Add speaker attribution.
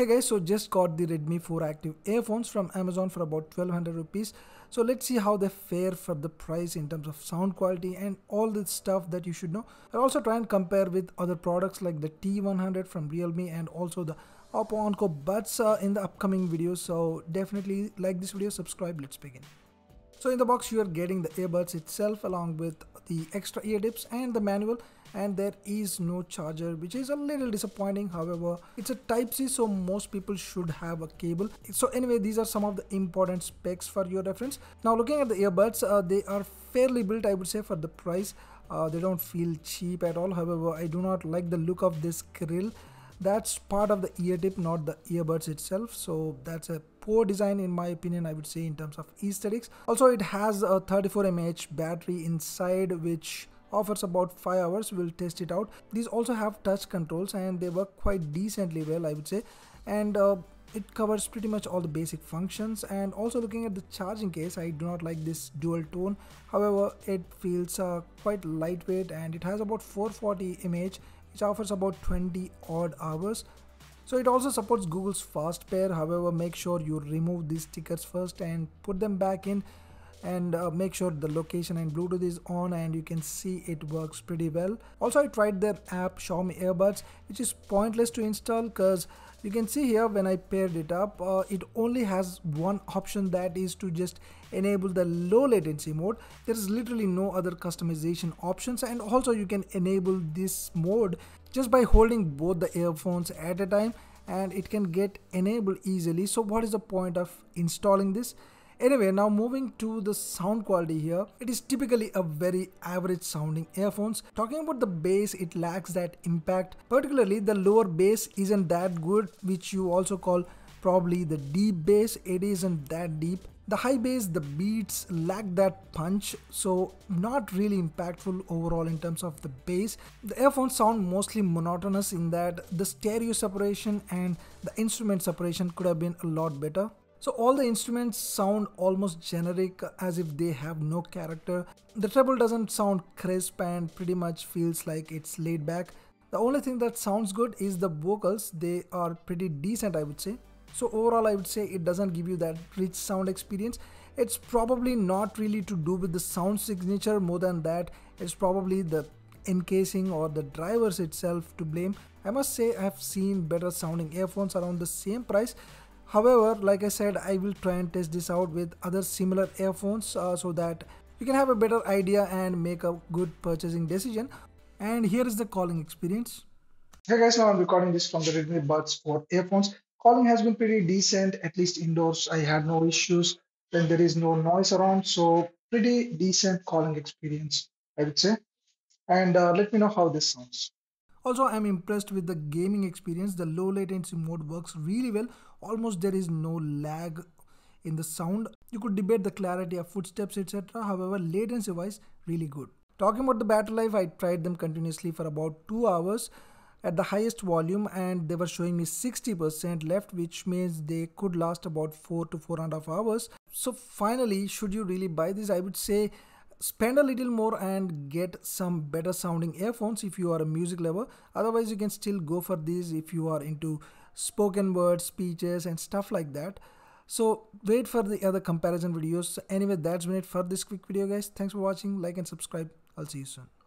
Speaker 1: Hey guys, so just got the Redmi 4 Active earphones from Amazon for about 1200 rupees. So let's see how they fare for the price in terms of sound quality and all the stuff that you should know. I'll also try and compare with other products like the T100 from Realme and also the Oppo Enco Buds uh, in the upcoming videos. So definitely like this video, subscribe, let's begin. So in the box you are getting the earbuds itself along with the extra ear tips and the manual and there is no charger which is a little disappointing. However it's a type c so most people should have a cable. So anyway these are some of the important specs for your reference. Now looking at the earbuds uh, they are fairly built i would say for the price. Uh, they don't feel cheap at all. However i do not like the look of this grill. That's part of the ear tip not the earbuds itself. So that's a poor design in my opinion i would say in terms of aesthetics. Also it has a 34 mAh battery inside which offers about 5 hours we'll test it out. These also have touch controls and they work quite decently well i would say. And uh, it covers pretty much all the basic functions and also looking at the charging case i do not like this dual tone. However it feels uh, quite lightweight and it has about 440 mAh which offers about 20 odd hours. So it also supports Google's fast pair. However make sure you remove these stickers first and put them back in and uh, make sure the location and bluetooth is on and you can see it works pretty well. Also i tried their app xiaomi earbuds which is pointless to install because you can see here when i paired it up uh, it only has one option that is to just enable the low latency mode. There is literally no other customization options and also you can enable this mode just by holding both the earphones at a time and it can get enabled easily. So what is the point of installing this Anyway, now moving to the sound quality here, it is typically a very average sounding earphones. Talking about the bass, it lacks that impact. Particularly the lower bass isn't that good, which you also call probably the deep bass. It isn't that deep. The high bass, the beats lack that punch, so not really impactful overall in terms of the bass. The earphones sound mostly monotonous in that the stereo separation and the instrument separation could have been a lot better. So all the instruments sound almost generic as if they have no character. The treble doesn't sound crisp and pretty much feels like it's laid back. The only thing that sounds good is the vocals. They are pretty decent I would say. So overall I would say it doesn't give you that rich sound experience. It's probably not really to do with the sound signature more than that. It's probably the encasing or the drivers itself to blame. I must say I have seen better sounding earphones around the same price However, like I said, I will try and test this out with other similar earphones uh, so that you can have a better idea and make a good purchasing decision. And here is the calling experience. Hey guys, now I'm recording this from the Redmi Buds 4 earphones. Calling has been pretty decent, at least indoors. I had no issues. Then there is no noise around, so pretty decent calling experience, I would say. And uh, let me know how this sounds. Also, I'm impressed with the gaming experience. The low latency mode works really well. Almost there is no lag in the sound. You could debate the clarity of footsteps, etc. However, latency wise, really good. Talking about the battery life, I tried them continuously for about 2 hours at the highest volume and they were showing me 60% left which means they could last about 4 to 4 and a half hours. So finally, should you really buy this? I would say spend a little more and get some better sounding earphones if you are a music lover. Otherwise you can still go for these if you are into spoken word speeches and stuff like that. So wait for the other comparison videos. Anyway that's been it for this quick video guys. Thanks for watching. Like and subscribe. I'll see you soon